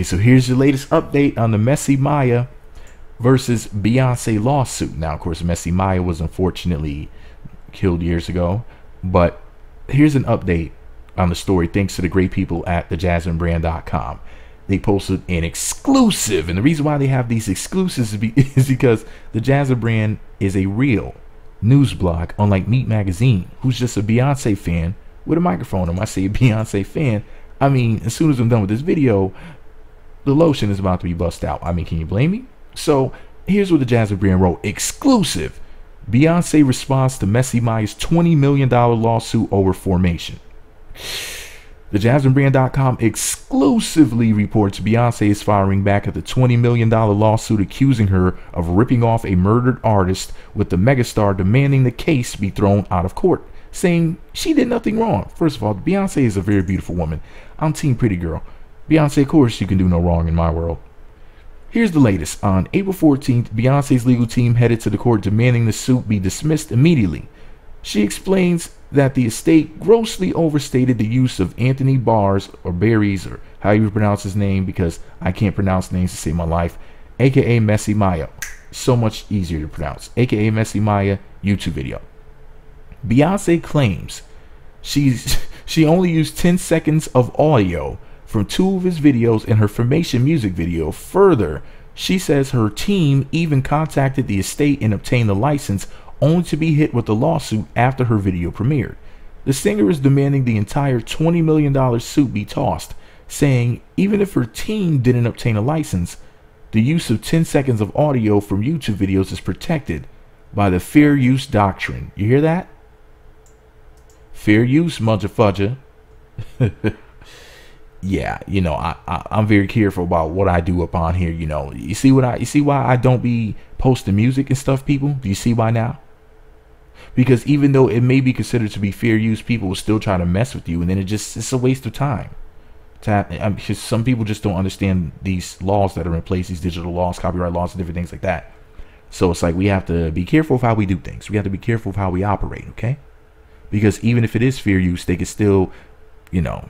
Okay, so here's your latest update on the Messy Mya versus Beyonce lawsuit. Now, of course, Messy Mya was unfortunately killed years ago, but here's an update on the story thanks to the great people at thejasminebrand.com. They posted an exclusive, and the reason why they have these exclusives is because the Jasmine brand is a real news blog, unlike Meet Magazine, who's just a Beyonce fan with a microphone. And I say Beyonce fan, I mean, as soon as I'm done with this video, the lotion is about to be bust out. I mean, can you blame me? So here's what the Jasmine brand wrote exclusive Beyonce responds to Messy Mya's $20 million lawsuit over formation. TheJasmineBrand.com exclusively reports Beyonce is firing back at the $20 million lawsuit accusing her of ripping off a murdered artist, with the megastar demanding the case be thrown out of court, saying she did nothing wrong. First of all, Beyonce is a very beautiful woman. I'm Team Pretty Girl. Beyonce, of course, you can do no wrong in my world. Here's the latest. On April 14th, Beyonce's legal team headed to the court demanding the suit be dismissed immediately. She explains that the estate grossly overstated the use of Anthony Bars or Berries or how you pronounce his name because I can't pronounce names to save my life, aka Messy Mya. So much easier to pronounce, aka Messy Mya YouTube video. Beyonce claims she's she only used 10 seconds of audio from two of his videos in her Formation music video. Further, she says her team even contacted the estate and obtained the license only to be hit with a lawsuit after her video premiered. The singer is demanding the entire $20 million suit be tossed, saying even if her team didn't obtain a license, the use of 10 seconds of audio from YouTube videos is protected by the fair use doctrine. You hear that? Fair use, motherfucker. yeah, you know, I, I I'm very careful about what I do up on here. You know, you see what I you see why I don't be posting music and stuff. People, do you see why now? Because even though it may be considered to be fair use, people will still try to mess with you, and then it just it's a waste of time. To because some people just don't understand these laws that are in place, these digital laws, copyright laws, and different things like that. So it's like we have to be careful of how we do things. We have to be careful of how we operate. Okay, because even if it is fair use, they can still, you know,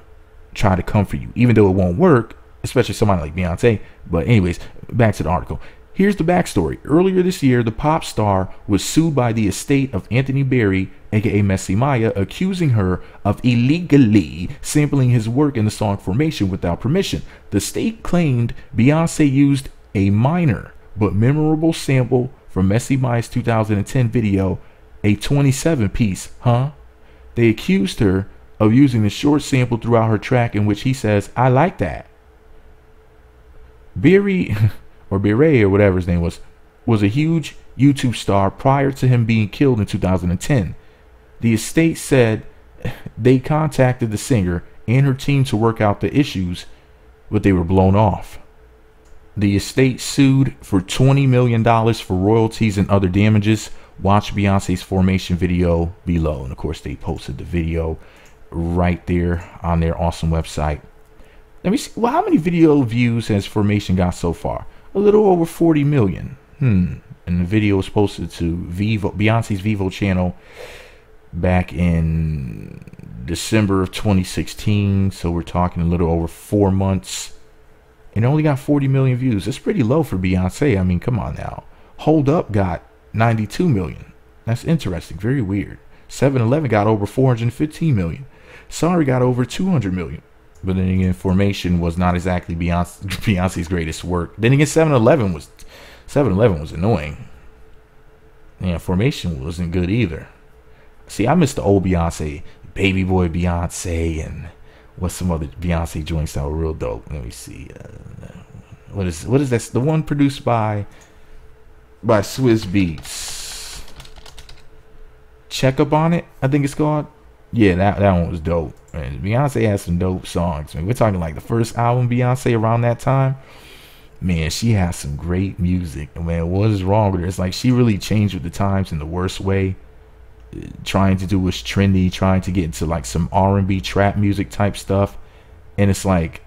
try to come for you, even though it won't work, especially somebody like Beyonce. But anyways, back to the article. Here's the backstory. Earlier this year, the pop star was sued by the estate of Anthony Berry, aka Messy Mya, accusing her of illegally sampling his work in the song Formation without permission. The state claimed Beyonce used a minor but memorable sample from Messy Mya's 2010 video, a 27 piece, huh? They accused her of using the short sample throughout her track in which he says, I like that. Berry, or Beret, or whatever his name was, was a huge YouTube star prior to him being killed in 2010. The estate said they contacted the singer and her team to work out the issues, but they were blown off. The estate sued for $20 million for royalties and other damages. Watch Beyonce's formation video below. And of course, they posted the video right there on their awesome website. Let me see. Well, how many video views has Formation got so far? A little over 40 million. Hmm. And the video was posted to Vevo, Beyonce's Vevo channel back in December of 2016. So we're talking a little over four months. And only got 40 million views. That's pretty low for Beyonce. I mean, come on now. Hold Up got 92 million. That's interesting. Very weird. 7 Eleven got over 415 million. Sorry got over 200 million. But then again, Formation was not exactly Beyonce, Beyonce's greatest work. Then again, 7 Eleven was 7 Eleven was annoying. Yeah, Formation wasn't good either. See, I miss the old Beyonce, Baby Boy Beyonce, and what's some other Beyonce joints that were real dope. Let me see. Uh, what is what is that? The one produced by by Swizz Beatz. Check up on it, I think it's called. Yeah, that that one was dope. And Beyonce has some dope songs. I mean, we're talking like the first album Beyonce around that time. Man, she has some great music. And man, what is wrong with her? It's like she really changed with the times in the worst way. Trying to do what's trendy, trying to get into like some R&B trap music type stuff. And it's like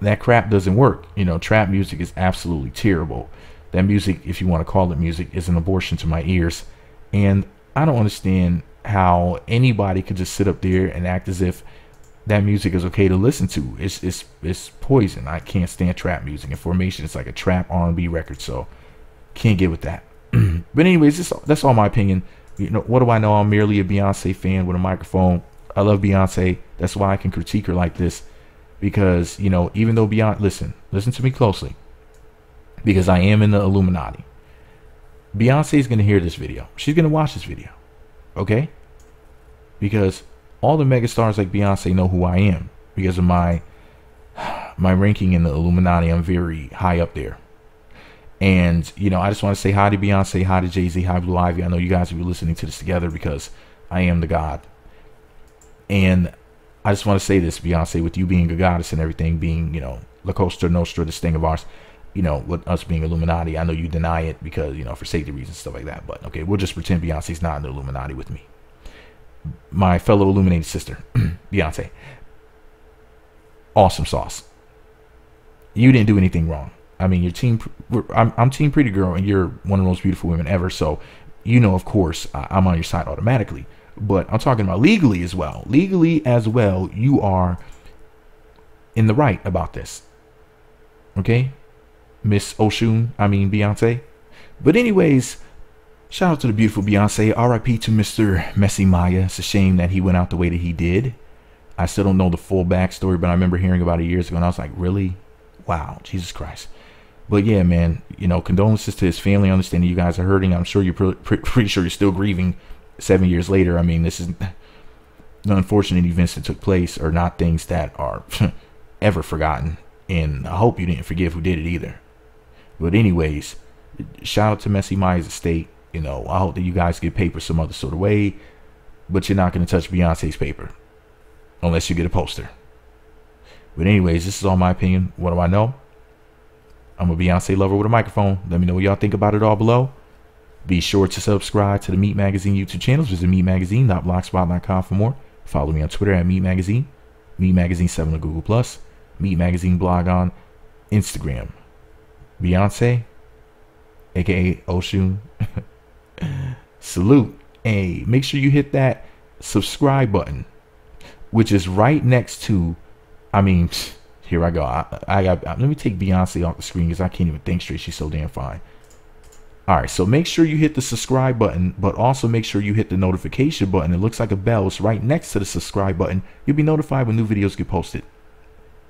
that crap doesn't work. You know, trap music is absolutely terrible. That music, if you want to call it music, is an abortion to my ears. And I don't understand how anybody could just sit up there and act as if that music is okay to listen to. It's it's it's poison. I can't stand trap music. And Formation is like a trap R&B record, so can't get with that. but anyways, this, that's all my opinion. You know, what do I know? I'm merely a Beyonce fan with a microphone. I love Beyonce. That's why I can critique her like this. Because, you know, even though Beyonce, listen, listen to me closely. Because I am in the Illuminati. Beyonce is going to hear this video. She's going to watch this video. Okay? Because all the megastars like Beyonce know who I am because of my my ranking in the Illuminati. I'm very high up there. And, you know, I just want to say hi to Beyonce, hi to Jay Z, hi Blue Ivy. I know you guys will be listening to this together because I am the God. And I just want to say this, Beyonce, with you being a goddess and everything, being, you know, La Costa Nostra, this thing of ours, you know, with us being Illuminati, I know you deny it because, you know, for safety reasons, stuff like that. But okay, we'll just pretend Beyonce's not in the Illuminati with me. My fellow illuminated sister, Beyonce. Awesome sauce. You didn't do anything wrong. I mean, your team. I'm, I'm Team Pretty Girl, and you're one of the most beautiful women ever. So, you know, of course, I'm on your side automatically. But I'm talking about legally as well. Legally as well, you are in the right about this. Okay, Miss Oshun. I mean Beyonce. But anyways, shout out to the beautiful Beyonce. R.I.P. to Mr. Messy Mya. It's a shame that he went out the way that he did. I still don't know the full backstory, but I remember hearing about it years ago, and I was like, really? Wow, Jesus Christ. But yeah, man, you know, condolences to his family. I Understanding you guys are hurting. I'm sure you're pre- pre- pretty sure you're still grieving seven years later. I mean, this is the unfortunate events that took place are not things that are ever forgotten. And I hope you didn't forgive who did it either. But anyways, shout out to Messy Mya's estate. You know, I hope that you guys get paper some other sort of way. But you're not going to touch Beyonce's paper unless you get a poster. But anyways, this is all my opinion. What do I know? I'm a Beyonce lover with a microphone. Let me know what y'all think about it all below. Be sure to subscribe to the Meet Magazine YouTube channels. Visit meetmagazine.blogspot.com for more. Follow me on Twitter at Meet Magazine, Meet Magazine 7 on Google Plus, Meet Magazine blog on Instagram. Beyonce, aka Oshun. Salute. Hey, make sure you hit that subscribe button, which is right next to, I mean, here I go. I, I got. Let me take Beyonce off the screen because I can't even think straight. She's so damn fine. All right, so make sure you hit the subscribe button, but also make sure you hit the notification button. It looks like a bell. It's right next to the subscribe button. You'll be notified when new videos get posted.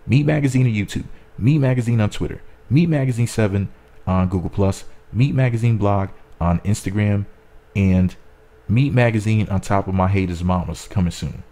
Me Magazine on YouTube, Me Magazine on Twitter, Meet Magazine 7 on Google Plus, Meet Magazine blog on Instagram, and Meet Magazine on top of my haters mamas coming soon.